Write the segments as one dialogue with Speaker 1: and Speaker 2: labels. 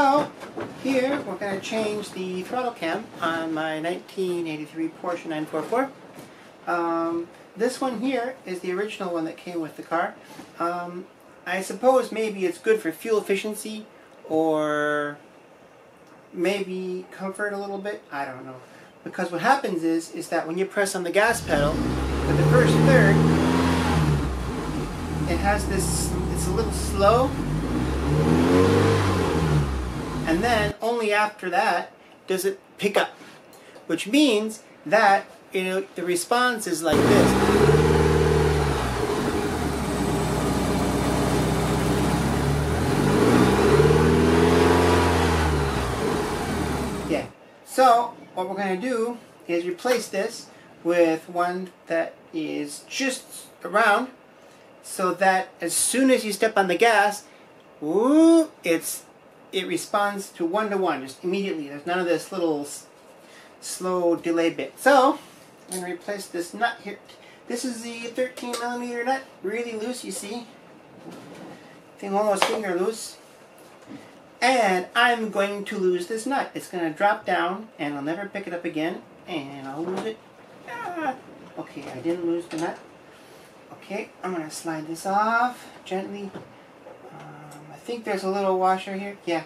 Speaker 1: So here we're going to change the throttle cam on my 1983 Porsche 944. Um, this one here is the original one that came with the car. Um, I suppose maybe it's good for fuel efficiency or maybe comfort a little bit. I don't know. Because what happens is, is that when you press on the gas pedal, for the first third, it has this, it's a little slow and then only after that does it pick up. Which means that you know the response is like this. Yeah. So what we're going to do is replace this with one that is just around so that as soon as you step on the gas, woo, it's it responds to one to one just immediately. There's none of this little slow delay bit. So I'm going to replace this nut here. This is the 13 millimeter nut, really loose. You see, thing almost finger loose. And I'm going to lose this nut. It's going to drop down, and I'll never pick it up again. And I'll lose it. Ah. Okay, I didn't lose the nut. Okay, I'm going to slide this off gently think there's a little washer here. Yeah,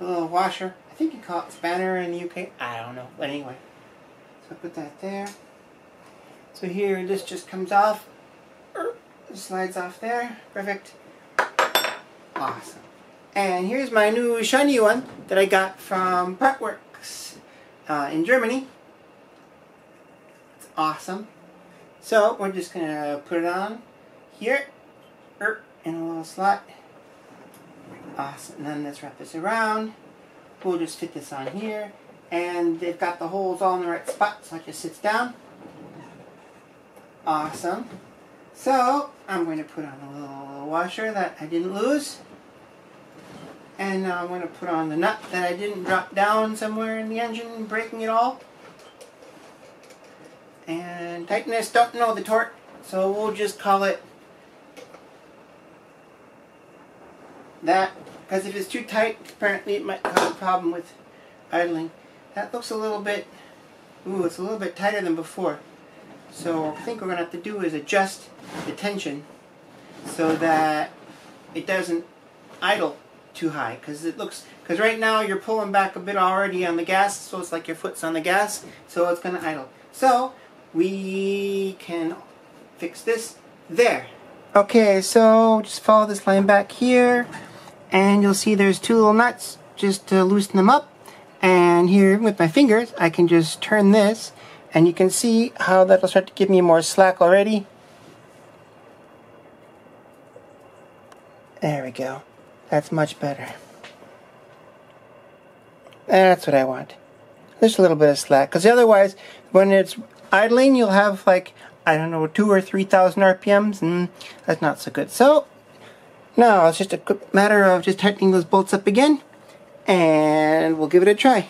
Speaker 1: a little washer. I think you call it spanner in the UK. I don't know. But anyway, so put that there. So here, this just comes off. It slides off there. Perfect. Awesome. And here's my new shiny one that I got from Partworks uh, in Germany. It's awesome. So we're just going to put it on here er, in a little slot. Awesome. And then let's wrap this around. We'll just fit this on here. And they've got the holes all in the right spot so it just sits down. Awesome. So, I'm going to put on a little washer that I didn't lose. And now I'm going to put on the nut that I didn't drop down somewhere in the engine, breaking it all. And tightness, don't know the torque, so we'll just call it that because if it's too tight apparently it might cause a problem with idling. That looks a little bit ooh it's a little bit tighter than before. So I think we're gonna have to do is adjust the tension so that it doesn't idle too high because it looks because right now you're pulling back a bit already on the gas so it's like your foot's on the gas so it's gonna idle. So we can fix this there. Okay so just follow this line back here and you'll see there's two little nuts just to loosen them up. And here with my fingers I can just turn this and you can see how that'll start to give me more slack already. There we go. That's much better. That's what I want. Just a little bit of slack because otherwise when it's idling you'll have like I don't know two or three thousand RPMs and that's not so good. So now it's just a matter of just tightening those bolts up again and we'll give it a try.